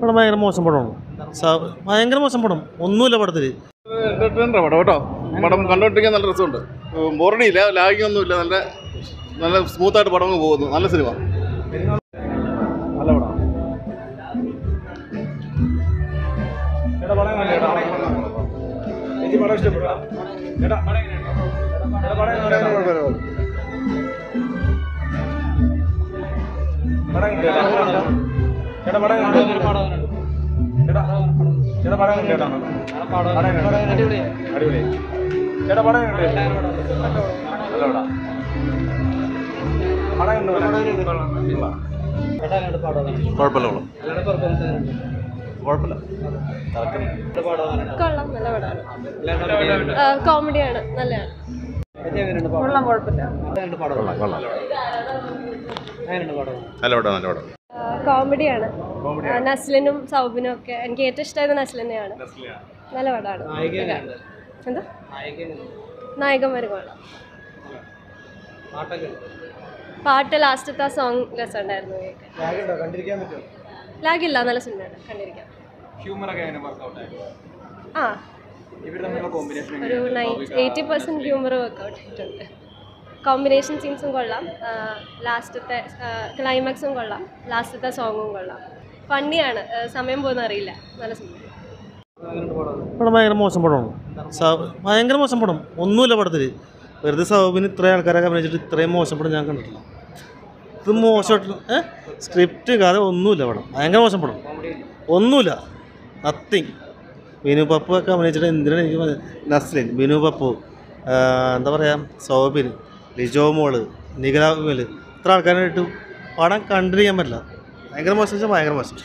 പടം ഭയങ്കര മോശം പടമാണ്. ഭയങ്കര മോശം പടം. ഒന്നുമില്ല പടത്തിൽ പടം കേട്ടോ. പടം കണ്ടോണ്ടിരിക്കാൻ നല്ല രസമുണ്ട്. ബോറടിയില്ല ലാഗിങ് ഒന്നുമില്ല നല്ല നല്ല സ്മൂത്തായിട്ട് പടം പോകുന്നു. നല്ല സിനിമ. നല്ല പടം ചേട്ടാ പടം ഇഷ്ടപ്പെട്ടോ ചേട്ടാ പടം? പടം ചേട്ടാ? പടം? ചേട്ടാ പടം ചേട്ടാ? അടിപൊളി. ചേട്ടാ പടം. കുഴപ്പമില്ല. കുഴപ്പമില്ല കൊള്ളാം നല്ല പടമാണ് കോമഡിയാണ് നല്ലതാണ്. കൊള്ളാം കുഴപ്പമില്ല. നല്ല പടം കോമഡിയാണ് നസ്ലിനും സൗബിനും ഒക്കെ എനിക്ക് ഏറ്റവും ഇഷ്ടമായത് നസ്ലിനെയാണ്. നല്ല പടമാണ്. എന്താ? നായകന്മാർ കൊള്ളാം പാട്ട് ലാസ്റ്റത്തെ ആ സോങ് രസമുണ്ടായിരുന്നു ലാഗില്ല നല്ല സിനിമയാണ്. കണ്ടിരിക്കാം. ആ. ഒരു എയ്റ്റി പെർസെന്റ് ഹ്യൂമർ വർക്കൗട്ട് ആയിട്ടുണ്ട് കോമ്പിനേഷൻ സീൻസും കൊള്ളാം. ലാസ്റ്റത്തെ ക്ലൈമാക്സും കൊള്ളാം. ലാസ്റ്റത്തെ സോങ്ങും കൊള്ളാം. ഫണ്ണിയാണ്. സമയം പോകുന്ന അറിയില്ല. നല്ല സിനിമ പടം ഭയങ്കര മോശം പടമാണ്. ഭയങ്കര മോശം പടം. ഒന്നുമില്ല പടത്തിൽ വെറുതെ സൗബിന് ഇത്രയും ആൾക്കാരെ അഭിനയിച്ചിട്ട് ഇത്രയും മോശം പടം ഞാൻ കണ്ടിട്ടില്ല. ഇത് മോശമായിട്ട് ഏ? സ്ക്രിപ്റ്റ് കഥ ഒന്നുമില്ല പടം. ഭയങ്കര മോശം പടം. ഒന്നുമില്ല. നത്തിങ് ബിനു പപ്പു ഒക്കെ അഭിനയിച്ചിട്ട് എന്തിനാണ് എനിക്ക് നസ്ലിൻ ബിനു പപ്പു എന്താ പറയുക സൗബിൻ ലിജോ മോൾ നിഖില ഇത്ര ആൾക്കാരായിട്ട് പടം കണ്ടിരിക്കാൻ പറ്റില്ല. ഭയങ്കര മോശം വെച്ചാൽ ഭയങ്കര മോശം